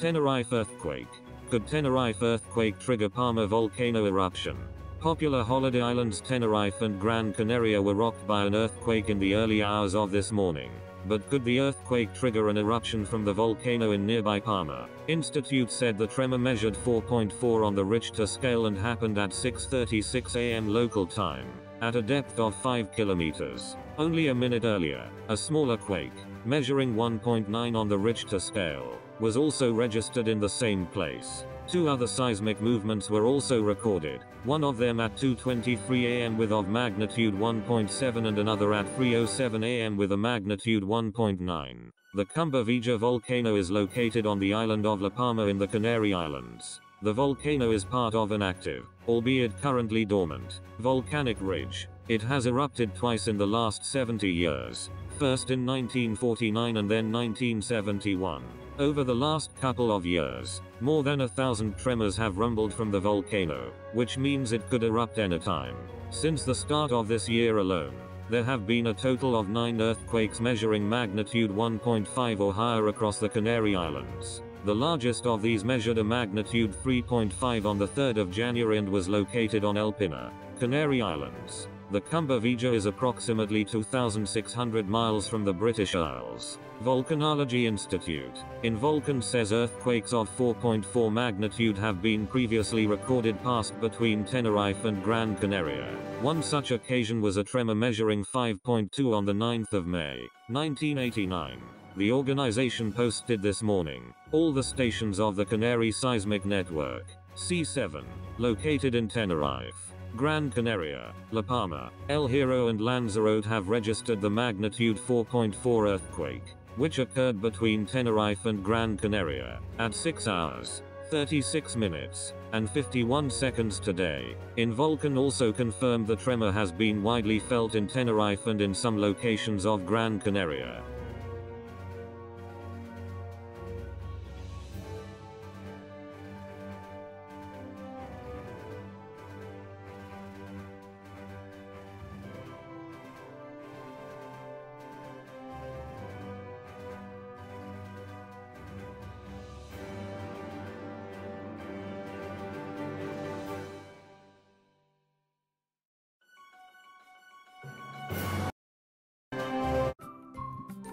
Tenerife earthquake. Could Tenerife earthquake trigger Palma volcano eruption? Popular holiday islands Tenerife and Gran Canaria were rocked by an earthquake in the early hours of this morning. But could the earthquake trigger an eruption from the volcano in nearby Palma? Institute said the tremor measured 4.4 on the Richter scale and happened at 6.36 am local time, at a depth of 5 kilometers. Only a minute earlier, a smaller quake, measuring 1.9 on the Richter scale, was also registered in the same place. Two other seismic movements were also recorded, one of them at 2.23 am with of magnitude 1.7 and another at 3.07 am with a magnitude 1.9. The Cumbre volcano is located on the island of La Palma in the Canary Islands. The volcano is part of an active, albeit currently dormant, volcanic ridge. It has erupted twice in the last 70 years, first in 1949 and then 1971. Over the last couple of years, more than a thousand tremors have rumbled from the volcano, which means it could erupt anytime. Since the start of this year alone, there have been a total of 9 earthquakes measuring magnitude 1.5 or higher across the Canary Islands. The largest of these measured a magnitude 3.5 on the 3rd of January and was located on El Pinar, Canary Islands. The Cumbre Vieja is approximately 2,600 miles from the British Isles. Volcanology Institute. Involcan says earthquakes of 4.4 magnitude have been previously recorded past between Tenerife and Gran Canaria. One such occasion was a tremor measuring 5.2 on the 9th of May, 1989. The organization posted this morning, all the stations of the Canary Seismic Network, C7, located in Tenerife. Gran Canaria, La Palma, El Hierro and Lanzarote have registered the magnitude 4.4 earthquake, which occurred between Tenerife and Gran Canaria, at 6 hours, 36 minutes, and 51 seconds today. Involcan also confirmed the tremor has been widely felt in Tenerife and in some locations of Gran Canaria.